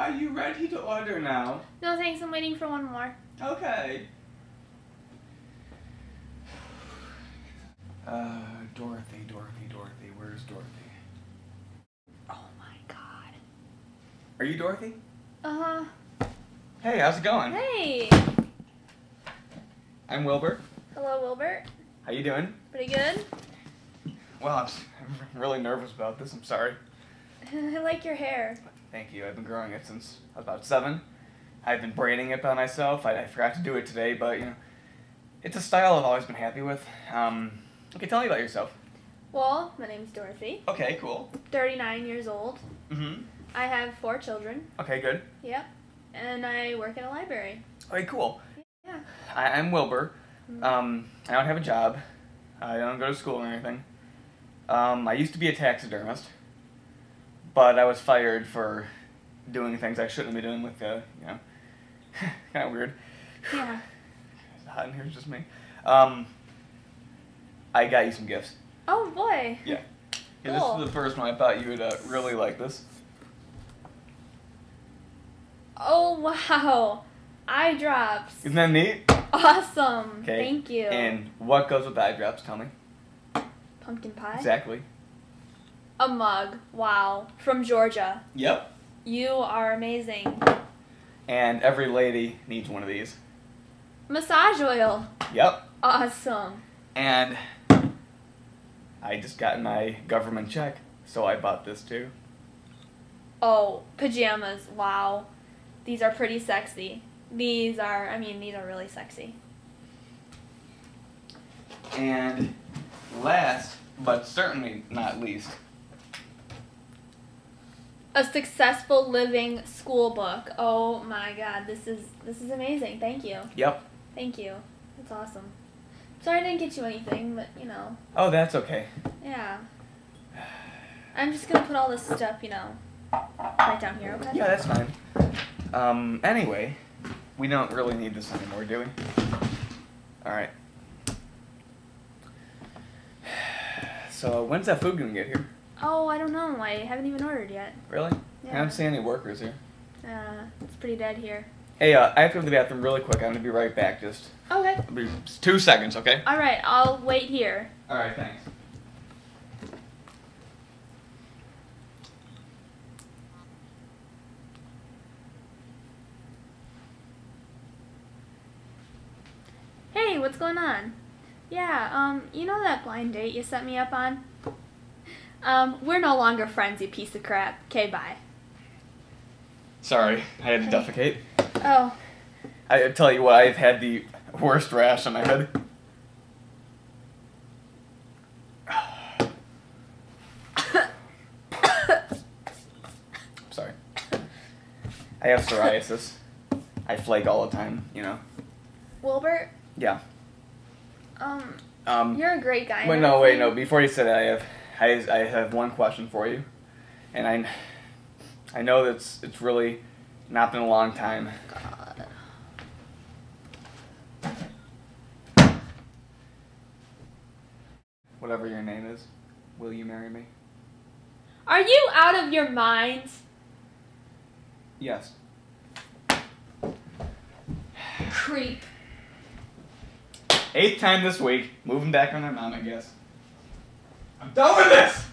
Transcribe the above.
Are you ready to order now? No thanks, I'm waiting for one more. Okay. Uh, Dorothy, Dorothy, Dorothy. Where's Dorothy? Oh my god. Are you Dorothy? Uh huh. Hey, how's it going? Hey! I'm Wilbur. Hello, Wilbur. How you doing? Pretty good? Well, I'm, I'm really nervous about this. I'm sorry. I like your hair. Thank you. I've been growing it since I was about seven. I've been braiding it by myself. I, I forgot to do it today, but you know, it's a style I've always been happy with. Um, okay, tell me about yourself. Well, my name's Dorothy. Okay, cool. 39 years old. Mm-hmm. I have four children. Okay, good. Yep. And I work in a library. Okay, cool. Yeah. I, I'm Wilbur. Mhm. Um, I don't have a job. I don't go to school or anything. Um, I used to be a taxidermist, but I was fired for doing things I shouldn't be doing with the, you know, kind of weird. Yeah. It's hot in here, it's just me. Um, I got you some gifts. Oh boy. Yeah. Yeah, Cool. This is the first one. I thought you would uh, really like this. Oh wow. Eye drops. Isn't that neat? Awesome. Okay. Thank you. And what goes with the eye drops? Tell me. pumpkin pie. Exactly. A mug. Wow. From Georgia. Yep. You are amazing. And every lady needs one of these. Massage oil. Yep. Awesome. And I just got my government check, so I bought this too. Oh, pajamas. Wow. These are pretty sexy. These are, I mean, these are really sexy. And last, but certainly not least, A successful living school book. Oh my god, this is this is amazing. Thank you. yep. Thank you. That's awesome. Sorry I didn't get you anything, but you know, Oh, that's okay. yeah. I'm just gonna put all this stuff, you know, right down here, okay? Yeah, that's fine. Um, anyway, we don't really need this anymore, do we? Alright. So, when's that food gonna get here? Oh, I don't know. I haven't even ordered yet. Really? Yeah. I don't see any workers here. Uh, it's pretty dead here. Hey, uh, I have to go to the bathroom really quick. I'm gonna be right back. Just Okay. Be two seconds, okay? All right. I'll wait here. Alright, thanks. Hey, what's going on? Yeah, um, you know that blind date you set me up on? Um, we're no longer friends, you piece of crap. Okay, bye. Sorry, I had to defecate. Oh, I tell you what, I've had the worst rash on my head. Sorry. I have psoriasis. I flake all the time, you know. Wilbert, Yeah. um, Um. you're a great guy. Wait, no, wait, no. Before you say that, I have, I, I have one question for you, and I, I know that's it's really not been a long time. God. Whatever your name is, will you marry me? Are you out of your mind? Yes. Creep. Eighth time this week. Moving back on their mom, I guess. I'm done with this!